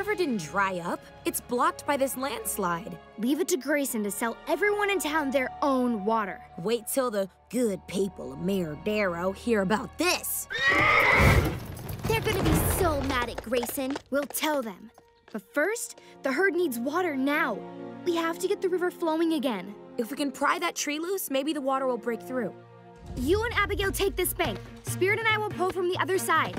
river didn't dry up. It's blocked by this landslide. Leave it to Grayson to sell everyone in town their own water. Wait till the good people of Miradero hear about this. They're gonna be so mad at Grayson. We'll tell them. But first, the herd needs water now. We have to get the river flowing again. If we can pry that tree loose, maybe the water will break through. You and Abigail take this bank. Spirit and I will pull from the other side.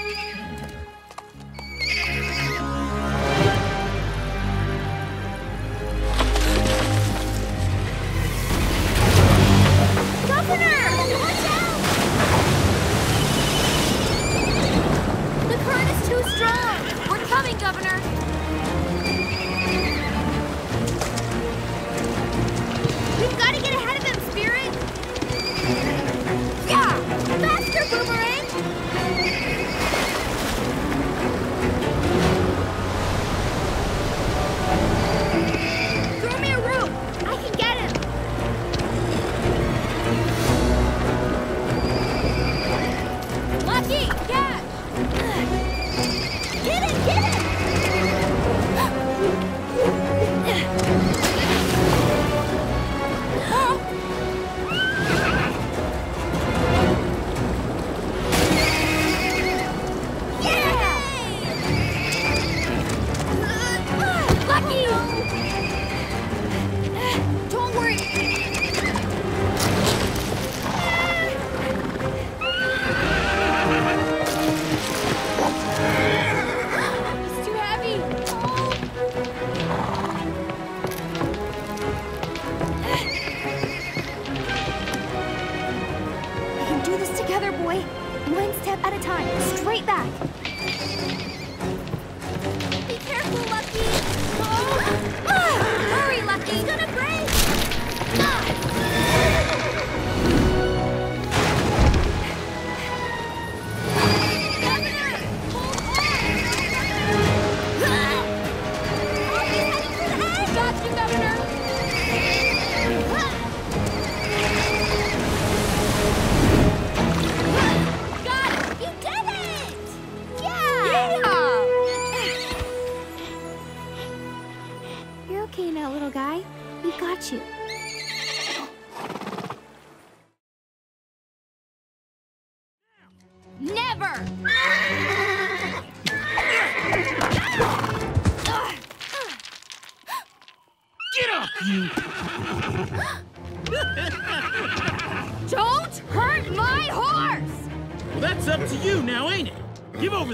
Boomerang! This together, boy. One step at a time. Straight back. Okay now, little guy. We've got you. Never! Get up, you! Don't hurt my horse! Well, that's up to you now, ain't it? Give over the